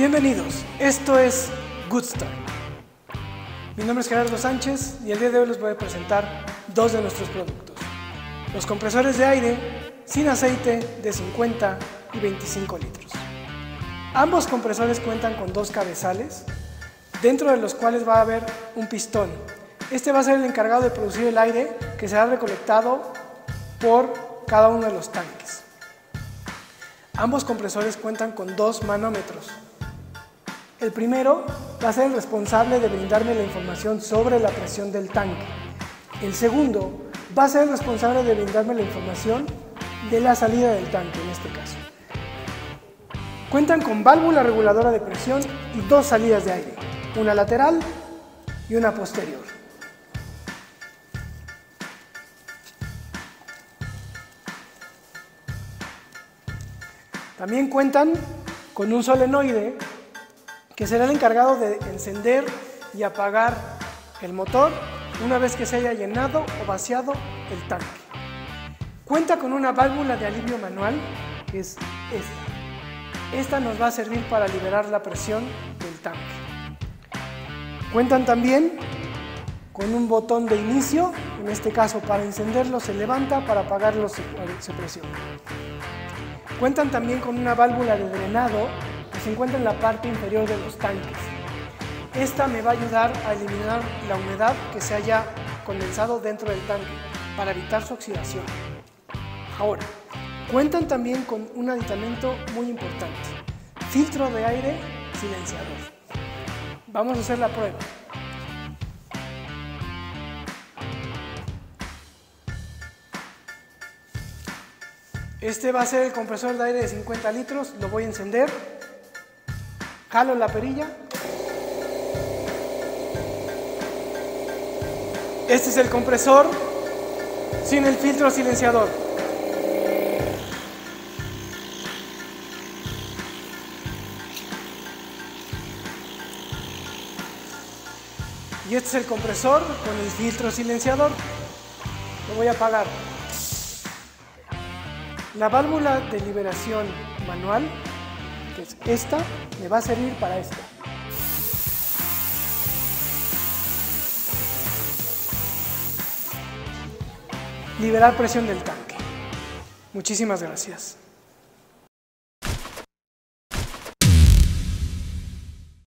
Bienvenidos, esto es Good Start. Mi nombre es Gerardo Sánchez y el día de hoy les voy a presentar dos de nuestros productos. Los compresores de aire sin aceite de 50 y 25 litros. Ambos compresores cuentan con dos cabezales, dentro de los cuales va a haber un pistón. Este va a ser el encargado de producir el aire que será recolectado por cada uno de los tanques. Ambos compresores cuentan con dos manómetros. El primero va a ser el responsable de brindarme la información sobre la presión del tanque. El segundo va a ser el responsable de brindarme la información de la salida del tanque en este caso. Cuentan con válvula reguladora de presión y dos salidas de aire, una lateral y una posterior. También cuentan con un solenoide que será el encargado de encender y apagar el motor una vez que se haya llenado o vaciado el tanque. Cuenta con una válvula de alivio manual, que es esta. Esta nos va a servir para liberar la presión del tanque. Cuentan también con un botón de inicio, en este caso para encenderlo se levanta, para apagarlo se, se presiona. Cuentan también con una válvula de drenado se encuentra en la parte inferior de los tanques. Esta me va a ayudar a eliminar la humedad que se haya condensado dentro del tanque para evitar su oxidación. Ahora, cuentan también con un aditamento muy importante, filtro de aire silenciador. Vamos a hacer la prueba. Este va a ser el compresor de aire de 50 litros, lo voy a encender, jalo la perilla. Este es el compresor sin el filtro silenciador. Y este es el compresor con el filtro silenciador. Lo voy a apagar. La válvula de liberación manual, que es esta, me va a servir para esto. Liberar presión del tanque. Muchísimas gracias.